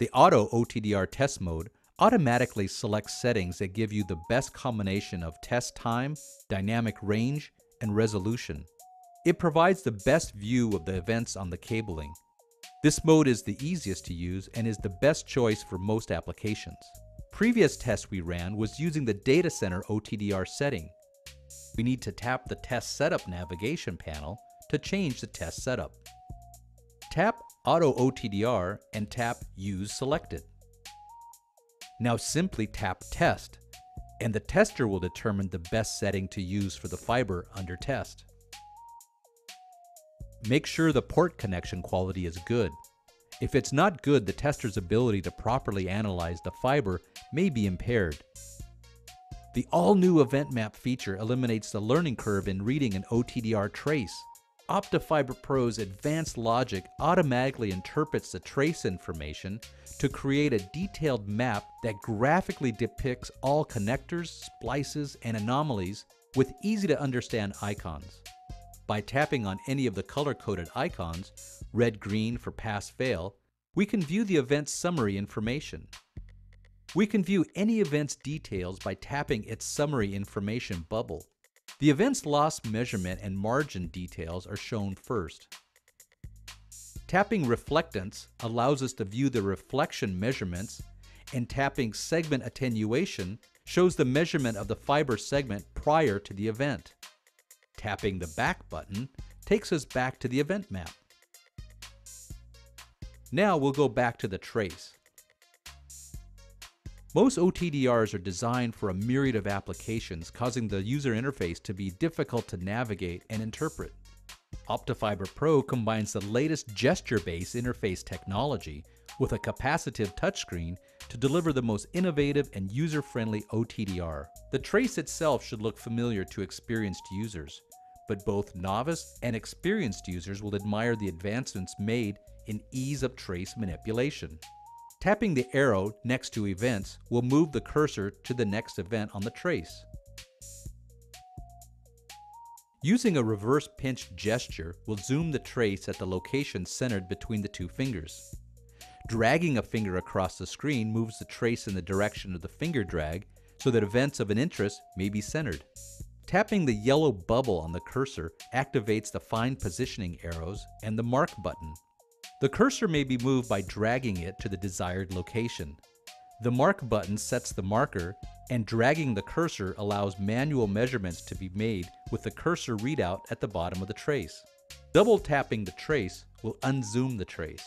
The Auto OTDR test mode automatically selects settings that give you the best combination of test time, dynamic range, and resolution. It provides the best view of the events on the cabling. This mode is the easiest to use and is the best choice for most applications. Previous test we ran was using the data center OTDR setting. We need to tap the test setup navigation panel to change the test setup. Tap Auto OTDR and tap Use Selected. Now simply tap Test, and the tester will determine the best setting to use for the fiber under test. Make sure the port connection quality is good. If it's not good, the tester's ability to properly analyze the fiber may be impaired. The all-new Event Map feature eliminates the learning curve in reading an OTDR trace. OptiFiber Pro's advanced logic automatically interprets the trace information to create a detailed map that graphically depicts all connectors, splices, and anomalies with easy to understand icons. By tapping on any of the color-coded icons, red green for pass-fail, we can view the event's summary information. We can view any event's details by tapping its summary information bubble. The event's loss measurement and margin details are shown first. Tapping reflectance allows us to view the reflection measurements, and tapping segment attenuation shows the measurement of the fiber segment prior to the event. Tapping the back button takes us back to the event map. Now we'll go back to the trace. Most OTDRs are designed for a myriad of applications, causing the user interface to be difficult to navigate and interpret. OptiFiber Pro combines the latest gesture-based interface technology with a capacitive touchscreen to deliver the most innovative and user-friendly OTDR. The trace itself should look familiar to experienced users, but both novice and experienced users will admire the advancements made in ease of trace manipulation. Tapping the arrow next to events will move the cursor to the next event on the trace. Using a reverse pinch gesture will zoom the trace at the location centered between the two fingers. Dragging a finger across the screen moves the trace in the direction of the finger drag so that events of an interest may be centered. Tapping the yellow bubble on the cursor activates the fine positioning arrows and the mark button. The cursor may be moved by dragging it to the desired location. The Mark button sets the marker, and dragging the cursor allows manual measurements to be made with the cursor readout at the bottom of the trace. Double tapping the trace will unzoom the trace.